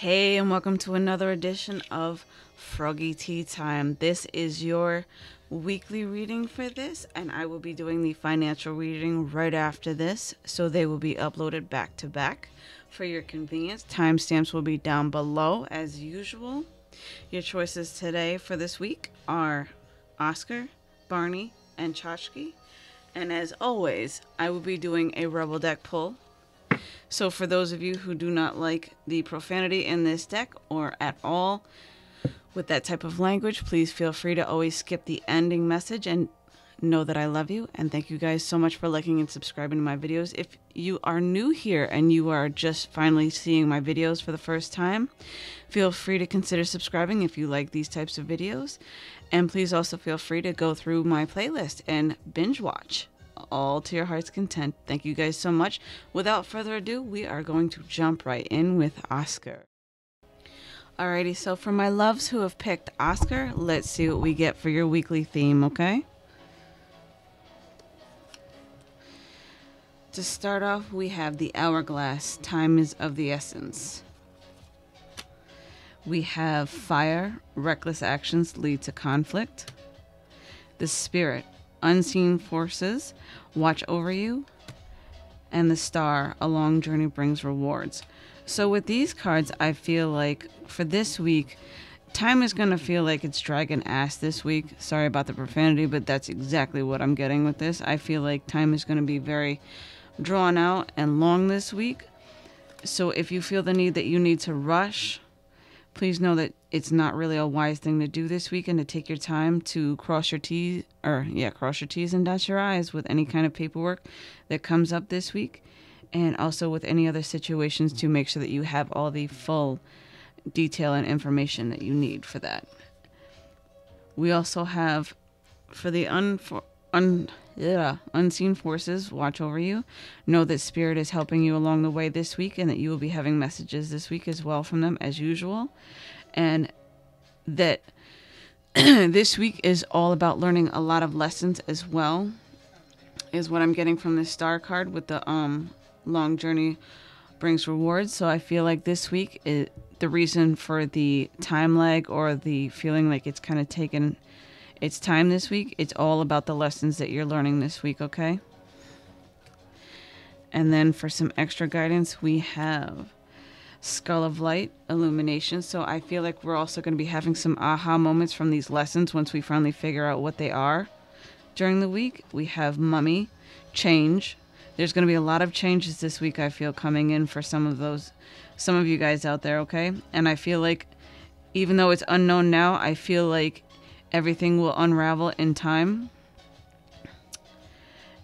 Hey, and welcome to another edition of Froggy Tea Time. This is your weekly reading for this, and I will be doing the financial reading right after this, so they will be uploaded back to back for your convenience. Timestamps will be down below as usual. Your choices today for this week are Oscar, Barney, and Tchotchke. And as always, I will be doing a Rebel deck pull so, for those of you who do not like the profanity in this deck or at all with that type of language, please feel free to always skip the ending message and know that I love you. And thank you guys so much for liking and subscribing to my videos. If you are new here and you are just finally seeing my videos for the first time, feel free to consider subscribing if you like these types of videos. And please also feel free to go through my playlist and binge watch all to your heart's content. Thank you guys so much. Without further ado, we are going to jump right in with Oscar. Alrighty, so for my loves who have picked Oscar, let's see what we get for your weekly theme, okay? To start off, we have the hourglass. Time is of the essence. We have fire. Reckless actions lead to conflict. The spirit unseen forces watch over you, and the star, a long journey brings rewards. So, with these cards, I feel like for this week, time is going to feel like it's dragging ass this week. Sorry about the profanity, but that's exactly what I'm getting with this. I feel like time is going to be very drawn out and long this week. So, if you feel the need that you need to rush, please know that it's not really a wise thing to do this weekend to take your time to cross your T's or yeah, cross your T's and dot your I's with any kind of paperwork that comes up this week and also with any other situations to make sure that you have all the full detail and information that you need for that. We also have for the un, un yeah, unseen forces watch over you. Know that spirit is helping you along the way this week and that you will be having messages this week as well from them as usual. And that this week is all about learning a lot of lessons as well. Is what I'm getting from this star card with the um long journey brings rewards. So I feel like this week is the reason for the time lag or the feeling like it's kind of taken it's time this week. It's all about the lessons that you're learning this week, okay? And then for some extra guidance, we have Skull of Light illumination. So I feel like we're also going to be having some aha moments from these lessons once we finally figure out what they are during the week. We have Mummy, change. There's going to be a lot of changes this week, I feel, coming in for some of those, some of you guys out there, okay? And I feel like even though it's unknown now, I feel like everything will unravel in time.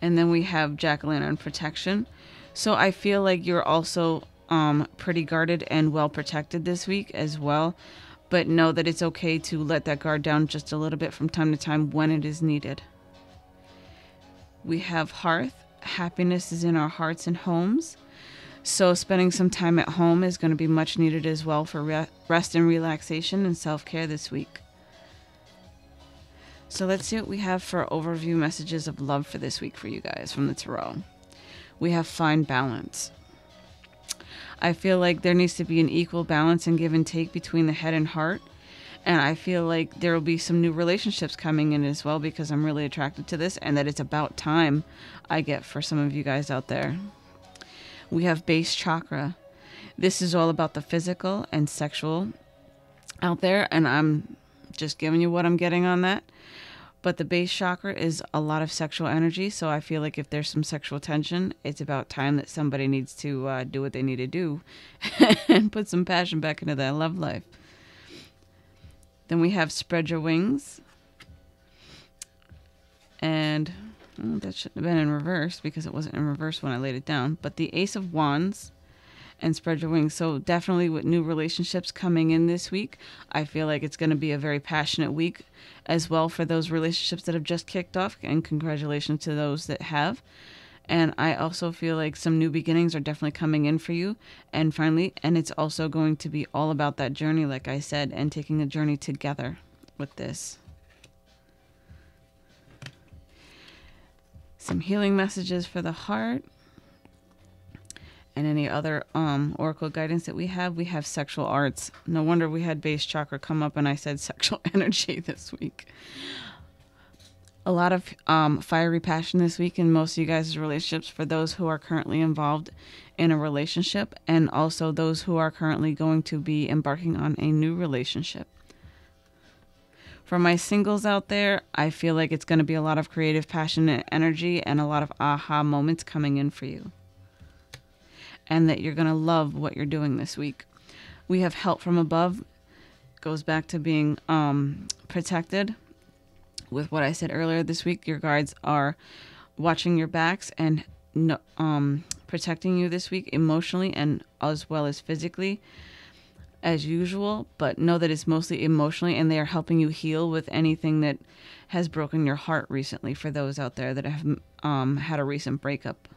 And then we have Jack-o'-lantern protection. So I feel like you're also um, pretty guarded and well protected this week as well. But know that it's okay to let that guard down just a little bit from time to time when it is needed. We have Hearth. Happiness is in our hearts and homes. So, spending some time at home is going to be much needed as well for re- rest and relaxation and self care this week. So let's see what we have for overview messages of love for this week for you guys from the tarot. We have fine balance. I feel like there needs to be an equal balance and give and take between the head and heart. And I feel like there will be some new relationships coming in as well because I'm really attracted to this and that it's about time I get for some of you guys out there. We have base chakra. This is all about the physical and sexual out there, and I'm just giving you what I'm getting on that. But the base chakra is a lot of sexual energy. So I feel like if there's some sexual tension, it's about time that somebody needs to uh, do what they need to do and put some passion back into their love life. Then we have spread your wings. And well, that shouldn't have been in reverse because it wasn't in reverse when I laid it down. But the Ace of Wands and spread your wings. So definitely with new relationships coming in this week, I feel like it's going to be a very passionate week as well for those relationships that have just kicked off and congratulations to those that have. And I also feel like some new beginnings are definitely coming in for you. And finally, and it's also going to be all about that journey, like I said, and taking a journey together with this. Some healing messages for the heart and any other um, oracle guidance that we have, we have sexual arts. No wonder we had base chakra come up and I said sexual energy this week. A lot of um, fiery passion this week in most of you guys' relationships for those who are currently involved in a relationship and also those who are currently going to be embarking on a new relationship. For my singles out there, I feel like it's going to be a lot of creative, passionate energy and a lot of aha moments coming in for you and that you're going to love what you're doing this week. We have help from above, goes back to being um, protected. With what I said earlier this week, your guides are watching your backs and um, protecting you this week emotionally and as well as physically as usual, but know that it's mostly emotionally and they are helping you heal with anything that has broken your heart recently for those out there that have um, had a recent breakup.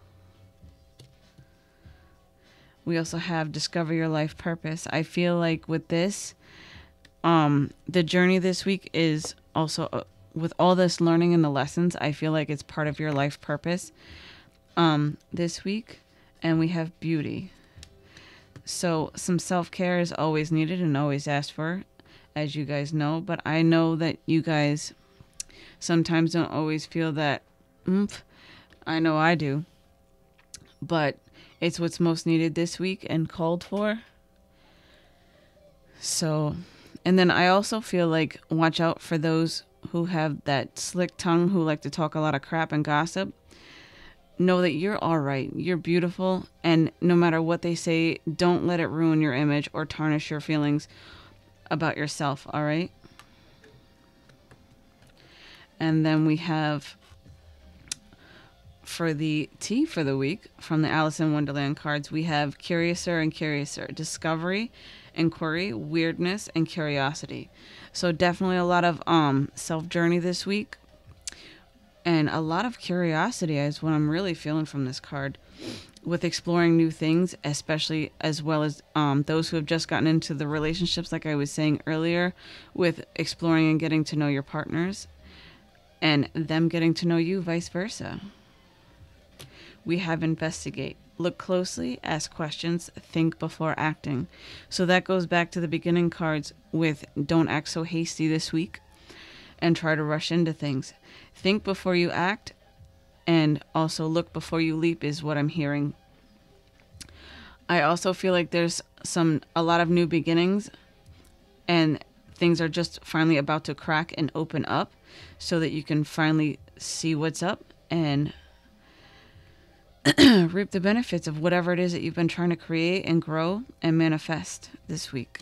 We also have discover your life purpose. I feel like with this, um, the journey this week is also uh, with all this learning and the lessons. I feel like it's part of your life purpose. Um, this week, and we have beauty. So some self care is always needed and always asked for, as you guys know. But I know that you guys sometimes don't always feel that oomph. I know I do. But it's what's most needed this week and called for. So, and then I also feel like watch out for those who have that slick tongue who like to talk a lot of crap and gossip. Know that you're all right. You're beautiful. And no matter what they say, don't let it ruin your image or tarnish your feelings about yourself. All right. And then we have for the tea for the week from the Alice in Wonderland cards, we have Curiouser and Curiouser, Discovery, Inquiry, Weirdness, and Curiosity. So definitely a lot of um self journey this week, and a lot of curiosity is what I'm really feeling from this card, with exploring new things, especially as well as um those who have just gotten into the relationships, like I was saying earlier, with exploring and getting to know your partners, and them getting to know you, vice versa we have investigate. Look closely, ask questions, think before acting. So that goes back to the beginning cards with don't act so hasty this week and try to rush into things. Think before you act and also look before you leap is what I'm hearing. I also feel like there's some a lot of new beginnings and things are just finally about to crack and open up so that you can finally see what's up and reap the benefits of whatever it is that you've been trying to create and grow and manifest this week.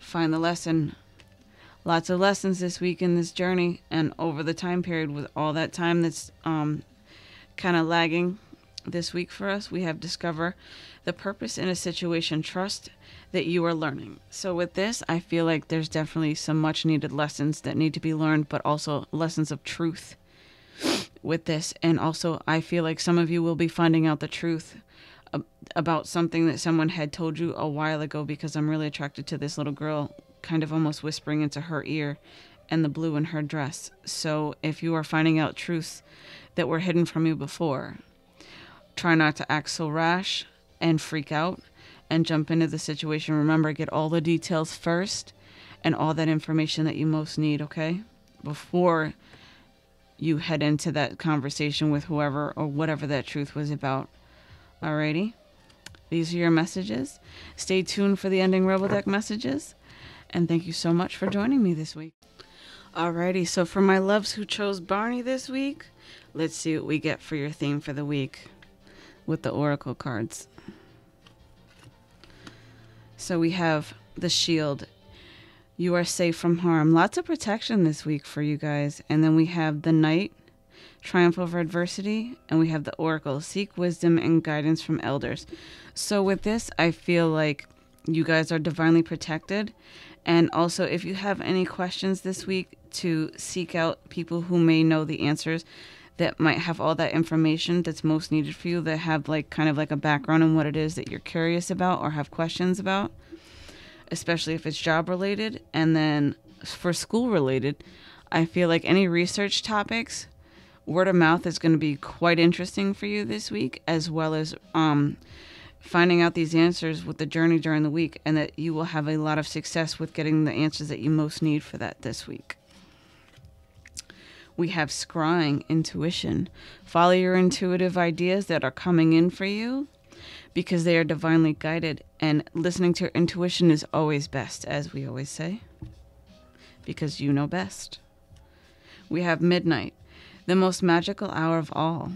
Find the lesson. Lots of lessons this week in this journey and over the time period with all that time that's um, kind of lagging this week for us. We have discover the purpose in a situation, trust that you are learning. So with this, I feel like there's definitely some much needed lessons that need to be learned, but also lessons of truth with this. And also, I feel like some of you will be finding out the truth about something that someone had told you a while ago because I'm really attracted to this little girl, kind of almost whispering into her ear and the blue in her dress. So if you are finding out truths that were hidden from you before, try not to act so rash and freak out and jump into the situation. Remember, get all the details first and all that information that you most need, okay? Before you head into that conversation with whoever or whatever that truth was about. Alrighty? These are your messages. Stay tuned for the ending Rebel Deck messages. And thank you so much for joining me this week. Alrighty, so for my loves who chose Barney this week, let's see what we get for your theme for the week with the Oracle cards. So we have the shield you are safe from harm. Lots of protection this week for you guys. And then we have the Knight, Triumph over Adversity, and we have the Oracle, Seek wisdom and guidance from elders. So with this, I feel like you guys are divinely protected. And also, if you have any questions this week, to seek out people who may know the answers that might have all that information that's most needed for you, that have like kind of like a background on what it is that you're curious about or have questions about especially if it's job related. And then for school related, I feel like any research topics Word of mouth is going to be quite interesting for you this week, as well as um, finding out these answers with the journey during the week, and that you will have a lot of success with getting the answers that you most need for that this week. We have scrying, intuition. Follow your intuitive ideas that are coming in for you because they are divinely guided, and listening to your intuition is always best, as we always say, because you know best. We have midnight, the most magical hour of all.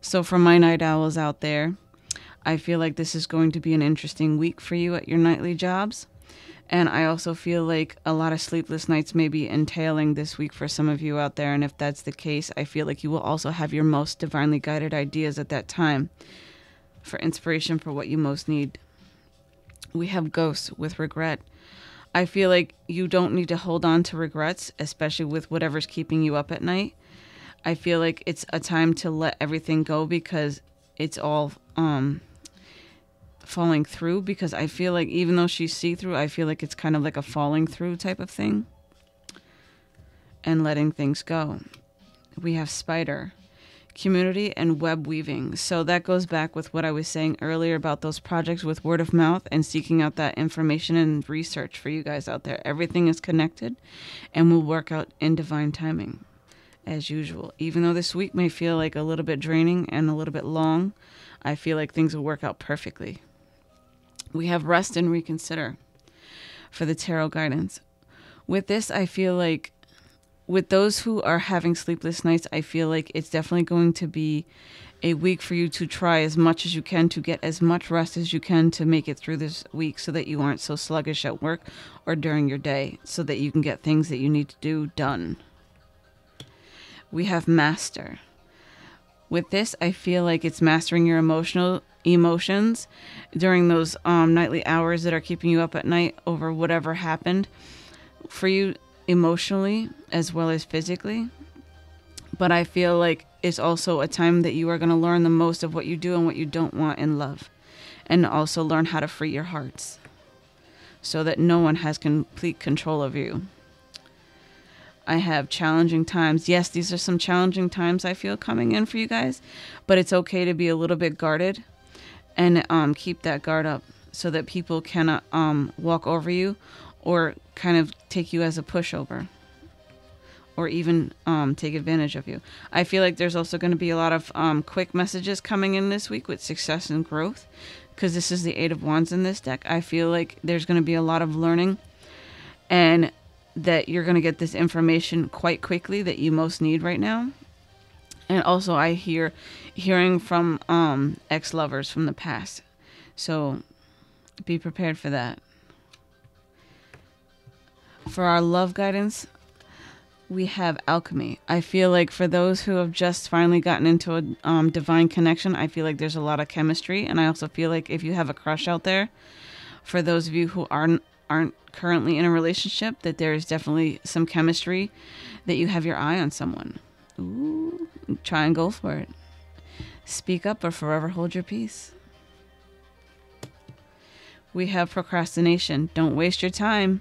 So, for my night owls out there, I feel like this is going to be an interesting week for you at your nightly jobs. And I also feel like a lot of sleepless nights may be entailing this week for some of you out there. And if that's the case, I feel like you will also have your most divinely guided ideas at that time for inspiration for what you most need. We have ghosts with regret. I feel like you don't need to hold on to regrets, especially with whatever's keeping you up at night. I feel like it's a time to let everything go because it's all um falling through because I feel like even though she's see through, I feel like it's kind of like a falling through type of thing and letting things go. We have spider, community, and web weaving. So that goes back with what I was saying earlier about those projects with word of mouth and seeking out that information and research for you guys out there. Everything is connected and will work out in divine timing as usual. Even though this week may feel like a little bit draining and a little bit long, I feel like things will work out perfectly. We have rest and reconsider for the tarot guidance. With this, I feel like with those who are having sleepless nights, I feel like it's definitely going to be a week for you to try as much as you can to get as much rest as you can to make it through this week so that you aren't so sluggish at work or during your day so that you can get things that you need to do done. We have master. With this, I feel like it's mastering your emotional emotions during those um, nightly hours that are keeping you up at night over whatever happened for you emotionally as well as physically. But I feel like it's also a time that you are going to learn the most of what you do and what you don't want in love, and also learn how to free your hearts so that no one has complete control of you. I have challenging times. Yes, these are some challenging times I feel coming in for you guys, but it's okay to be a little bit guarded and um, keep that guard up so that people cannot um, walk over you or kind of take you as a pushover or even um, take advantage of you. I feel like there's also going to be a lot of um, quick messages coming in this week with success and growth because this is the Eight of Wands in this deck. I feel like there's going to be a lot of learning and that you're going to get this information quite quickly that you most need right now and also I hear hearing from um, ex-lovers from the past. So be prepared for that. For our love guidance, we have alchemy. I feel like for those who have just finally gotten into a um, divine connection, I feel like there's a lot of chemistry, and I also feel like if you have a crush out there, for those of you who aren't aren't currently in a relationship, that there is definitely some chemistry, that you have your eye on someone. Ooh, try and go for it. Speak up or forever hold your peace. We have procrastination. Don't waste your time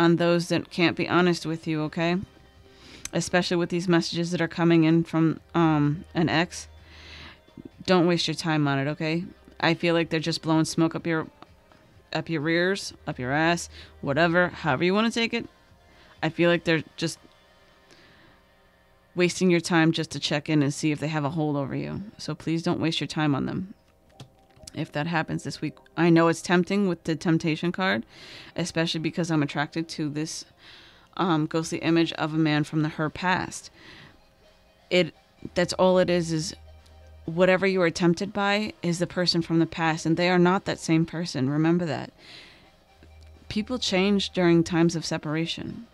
on those that can't be honest with you, okay? Especially with these messages that are coming in from um, an ex. Don't waste your time on it, okay? I feel like they're just blowing smoke up your up your rears, up your ass, whatever, however you want to take it. I feel like they're just wasting your time just to check in and see if they have a hold over you. So please don't waste your time on them. If that happens this week, I know it's tempting with the temptation card, especially because I'm attracted to this um, ghostly image of a man from the her past. It that's all it is is whatever you are tempted by is the person from the past, and they are not that same person. Remember that. People change during times of separation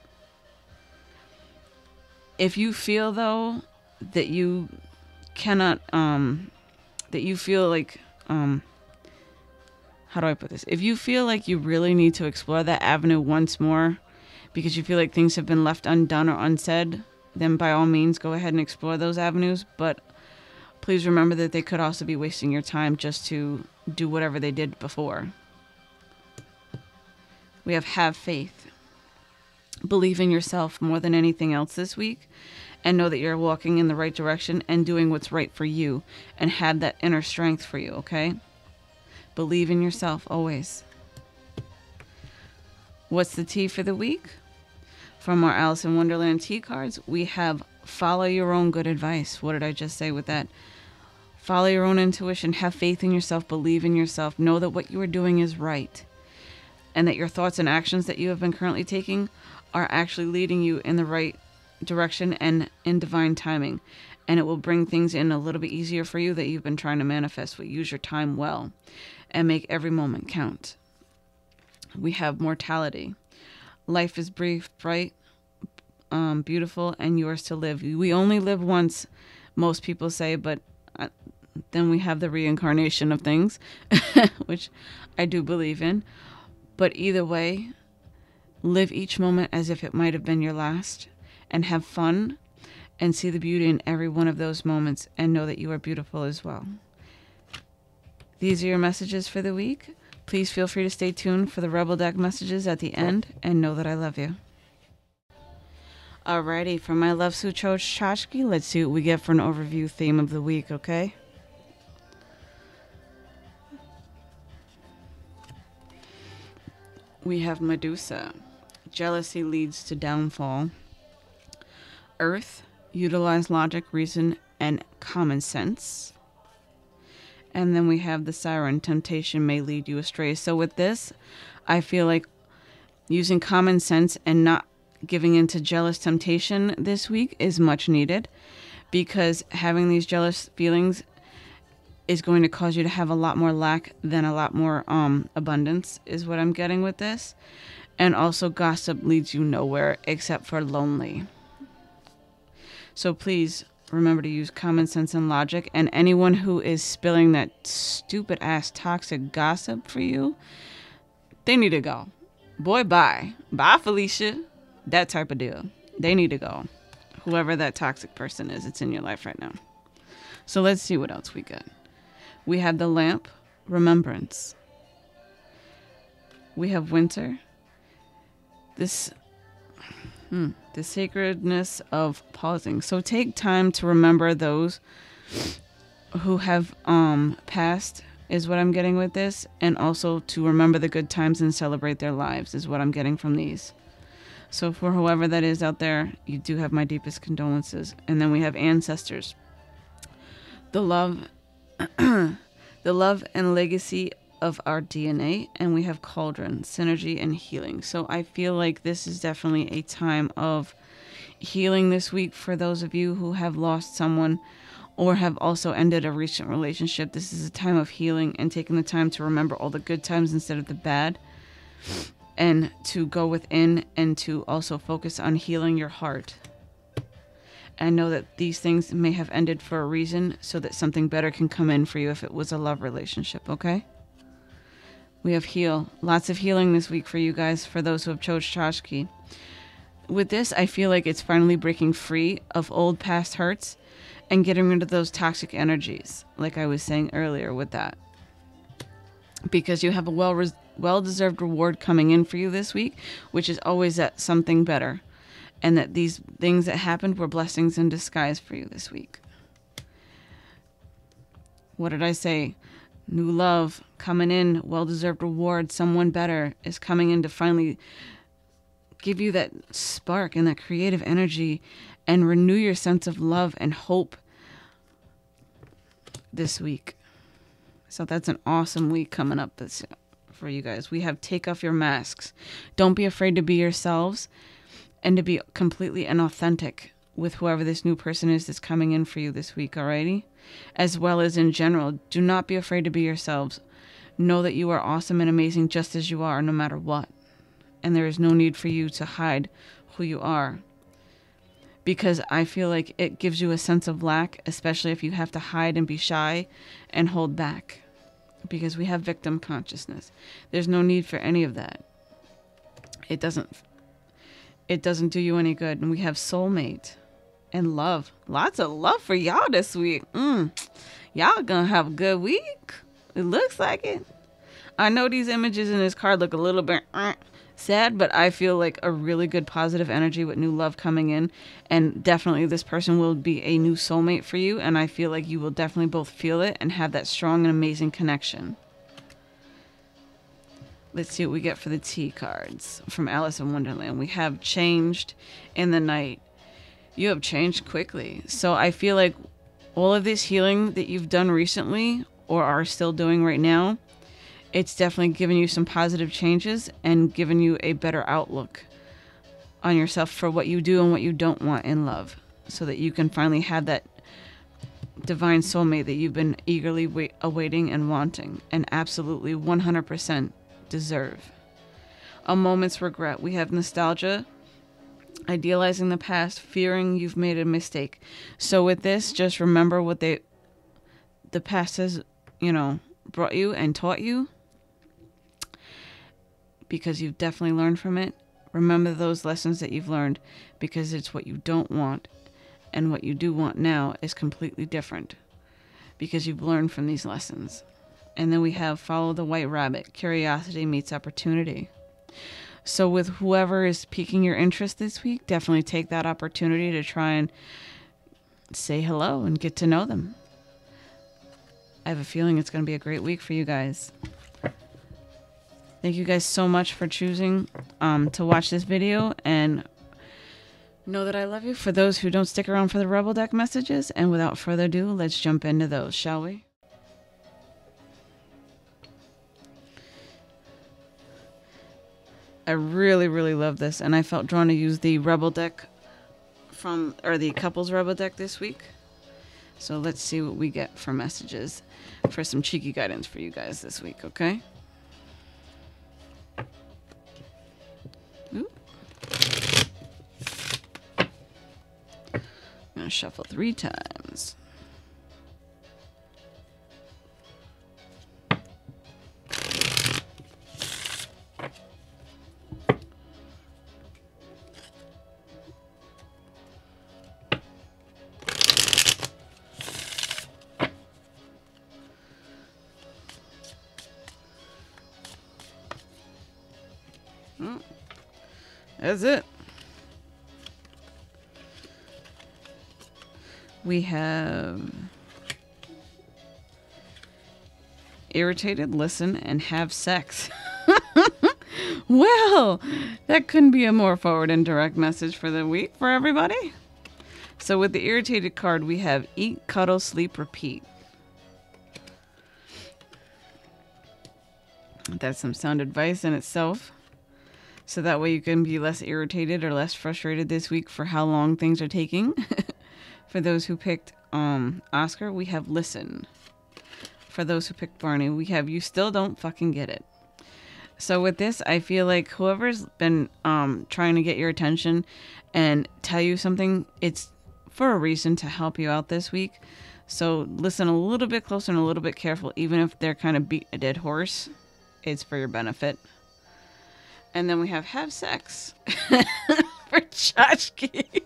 if you feel though that you cannot um that you feel like um how do I put this? If you feel like you really need to explore that avenue once more because you feel like things have been left undone or unsaid, then by all means go ahead and explore those avenues, but please remember that they could also be wasting your time just to do whatever they did before. We have have faith believe in yourself more than anything else this week and know that you're walking in the right direction and doing what's right for you and have that inner strength for you, okay? Believe in yourself always. What's the tea for the week? From our Alice in Wonderland tea cards, we have follow your own good advice. What did I just say with that? Follow your own intuition, have faith in yourself, believe in yourself, know that what you are doing is right, and that your thoughts and actions that you have been currently taking are actually leading you in the right direction and in divine timing. And it will bring things in a little bit easier for you that you've been trying to manifest. But use your time well and make every moment count. We have mortality. Life is brief, bright, um, beautiful, and yours to live. We only live once, most people say, but uh, then we have the reincarnation of things, which I do believe in. But either way, live each moment as if it might have been your last and have fun and see the beauty in every one of those moments and know that you are beautiful as well. These are your messages for the week. Please feel free to stay tuned for the Rebel Deck messages at the end and know that I love you. Alrighty, from my love Sucho let's see what we get for an overview theme of the week, okay? We have Medusa. Jealousy leads to downfall. Earth, utilize logic, reason, and common sense. And then we have the siren, temptation may lead you astray. So with this, I feel like using common sense and not giving into jealous temptation this week is much needed because having these jealous feelings is going to cause you to have a lot more lack than a lot more um, abundance, is what I'm getting with this. And also, gossip leads you nowhere except for lonely. So please remember to use common sense and logic. And anyone who is spilling that stupid ass toxic gossip for you, they need to go. Boy, bye. Bye, Felicia. That type of deal. They need to go. Whoever that toxic person is, it's in your life right now. So let's see what else we got. We have the lamp, remembrance. We have winter. This hmm, the sacredness of pausing. So take time to remember those who have um passed is what I'm getting with this and also to remember the good times and celebrate their lives is what I'm getting from these. So for whoever that is out there, you do have my deepest condolences. And then we have ancestors. The love the love and legacy of our DNA, and we have cauldron, synergy, and healing. So I feel like this is definitely a time of healing this week for those of you who have lost someone or have also ended a recent relationship. This is a time of healing and taking the time to remember all the good times instead of the bad, and to go within and to also focus on healing your heart and know that these things may have ended for a reason so that something better can come in for you if it was a love relationship, okay? We have heal. Lots of healing this week for you guys, for those who have chose Tchotchke. With this, I feel like it's finally breaking free of old past hurts and getting rid of those toxic energies, like I was saying earlier with that. Because you have a well res- well deserved reward coming in for you this week, which is always that something better and that these things that happened were blessings in disguise for you this week. What did I say? New love coming in, well deserved reward, someone better is coming in to finally give you that spark and that creative energy and renew your sense of love and hope this week. So that's an awesome week coming up this for you guys. We have take off your masks. Don't be afraid to be yourselves and to be completely and authentic with whoever this new person is that's coming in for you this week, alrighty? As well as in general, do not be afraid to be yourselves. Know that you are awesome and amazing just as you are, no matter what. And there is no need for you to hide who you are. Because I feel like it gives you a sense of lack, especially if you have to hide and be shy and hold back. Because we have victim consciousness. There's no need for any of that. It doesn't it doesn't do you any good. And we have soulmate and love. Lots of love for y'all this week. Mm. Y'all gonna have a good week. It looks like it. I know these images in this card look a little bit uh, sad, but I feel like a really good positive energy with new love coming in. And definitely, this person will be a new soulmate for you. And I feel like you will definitely both feel it and have that strong and amazing connection. Let's see what we get for the tea cards from Alice in Wonderland. We have changed in the night. You have changed quickly. So I feel like all of this healing that you've done recently or are still doing right now, it's definitely given you some positive changes and given you a better outlook on yourself for what you do and what you don't want in love so that you can finally have that divine soulmate that you've been eagerly wait- awaiting and wanting and absolutely 100% deserve. A moment's regret. We have nostalgia, idealizing the past, fearing you've made a mistake. So with this, just remember what they the past has, you know, brought you and taught you because you've definitely learned from it. Remember those lessons that you've learned because it's what you don't want and what you do want now is completely different because you've learned from these lessons. And then we have follow the white rabbit. Curiosity meets opportunity. So, with whoever is piquing your interest this week, definitely take that opportunity to try and say hello and get to know them. I have a feeling it's going to be a great week for you guys. Thank you guys so much for choosing um, to watch this video and know that I love you. For those who don't stick around for the Rebel Deck messages, and without further ado, let's jump into those, shall we? I really, really love this, and I felt drawn to use the Rebel deck from, or the couples Rebel deck this week. So let's see what we get for messages for some cheeky guidance for you guys this week, okay? Ooh. I'm gonna shuffle three times. That's it. We have irritated, listen, and have sex. well, that couldn't be a more forward and direct message for the week for everybody. So, with the irritated card, we have eat, cuddle, sleep, repeat. That's some sound advice in itself so that way you can be less irritated or less frustrated this week for how long things are taking. for those who picked um, Oscar, we have listen. For those who picked Barney, we have you still don't fucking get it. So with this, I feel like whoever's been um, trying to get your attention and tell you something, it's for a reason to help you out this week. So listen a little bit closer and a little bit careful, even if they're kind of beat a dead horse. It's for your benefit. And then we have have sex for Tchotchke.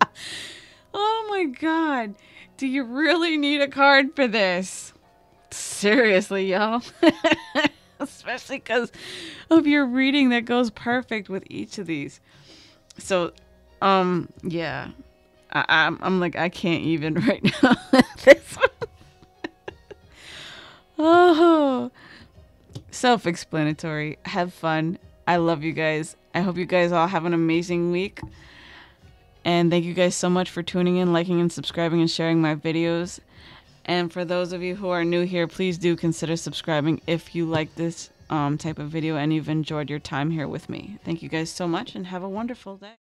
oh my god. Do you really need a card for this? Seriously, y'all. Especially because of your reading that goes perfect with each of these. So, um, yeah. I, I'm, I'm like, I can't even right now. this one. oh, self explanatory. Have fun. I love you guys. I hope you guys all have an amazing week. And thank you guys so much for tuning in, liking, and subscribing and sharing my videos. And for those of you who are new here, please do consider subscribing if you like this um, type of video and you've enjoyed your time here with me. Thank you guys so much and have a wonderful day.